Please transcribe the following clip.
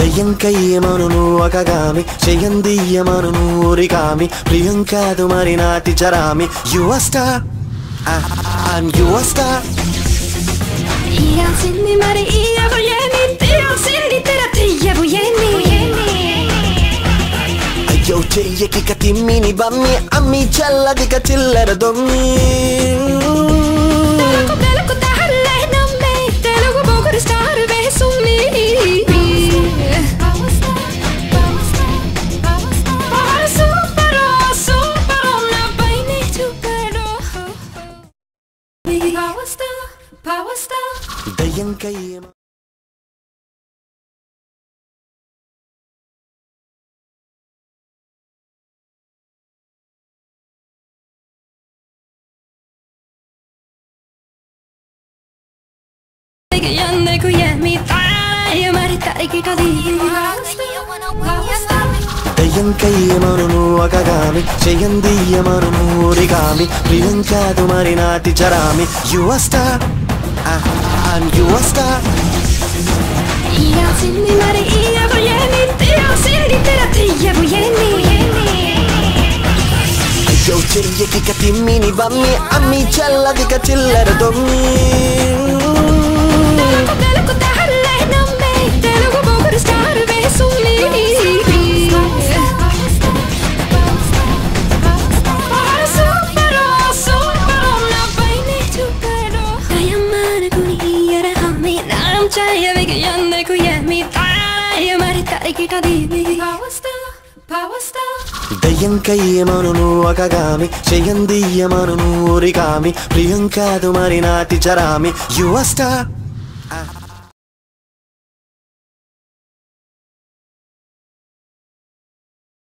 దయ్యంకయ్యమను నువ్వు ఒకగామి చెయ్యం దియ్యమను నువ్వు ఊరిగామి ప్రియం కాదు మరి నాటి చరామి. యువ స్టార్ యువ బమ్మి అమ్మి చల్లదిక చిల్లర దొమ్మి. దయ్యం కయ్యేమో 呼んでくやみたい生まれたいきかり ప్రియంకయ్యమను నువ్వకగామి చెయ్యందియ్యమను నూరిగామి ప్రియంకాదు మరి నాటి చరామి యువ స్టార్ మరి ఇయ్యబోయేని తీయాల్సింది చెయ్యకిక తిమ్మిని బమ్మి అమ్మి చల్లదిక చిల్లర దొమ్మి. चाहिए विज्ञान देखो ये మితారా మరి తరికిట దీని దయ్యం కయ్యమను ఒకగామి చెయ్యందియ్యమను ఊరిగామి ప్రియం కాదు మరి నా టీచరామి యువ స్టార్